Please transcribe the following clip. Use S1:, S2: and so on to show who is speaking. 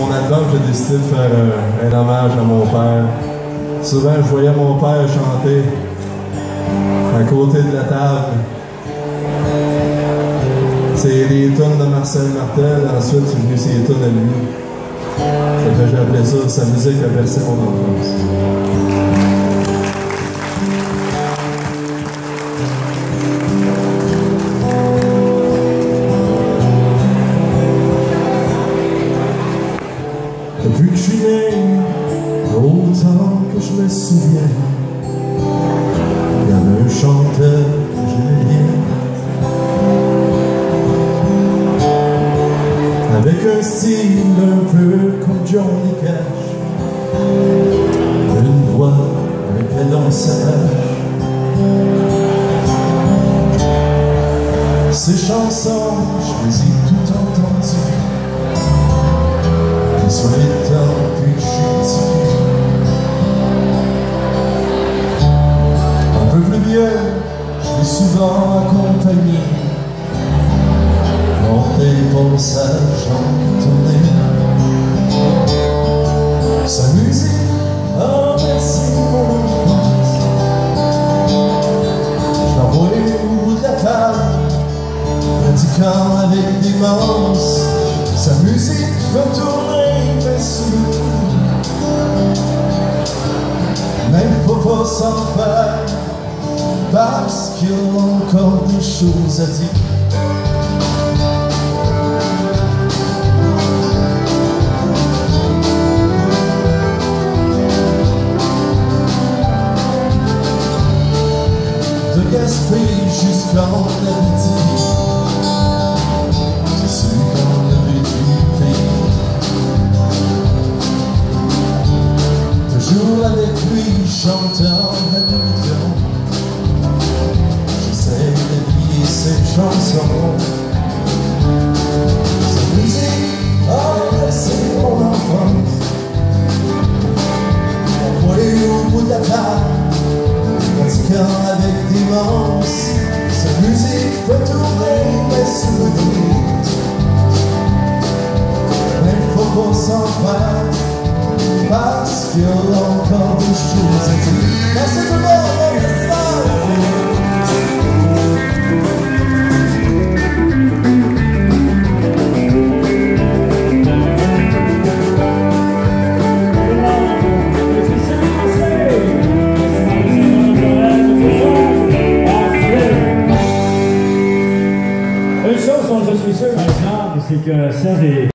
S1: mon album, j'ai décidé de faire un, un hommage à mon père. Souvent, je voyais mon père chanter à côté de la table. C'est les tunes de Marcel Martel, ensuite c'est venu ses tunes à lui. Ça j'ai appelé ça sa musique a bercé mon enfance. Depuis que je suis né, autant que je me souviens, il y chanteur que j'aimais bien. Avec un style un peu comme Johnny Cash, une voix laquelle on s'attache. Ces chansons, je les souvent accompagné. Porté pour sa jambe tournée. Sa musique a bercé mon enfance. Je l'envoyais au bout de la table pratiquant avec démence. Sa musique fait tourner Même faut pas s'en parce qu'il y a encore des choses à dire. De Gaspé jusqu'en Abitibi Toujours avec lui chantant la nuit J'essaie d'habiller ses chansons Sa musique a laissé mon enfance Envoyé au bout de la table pratiquant avec démence Sa musique fait tourner mes souvenirs. Mais faut pas s'en faire Parce qu'il y a encore des choses à dire. Tout le monde, merci
S2: Une chose dont je suis sûr maintenant, c'est que Serge est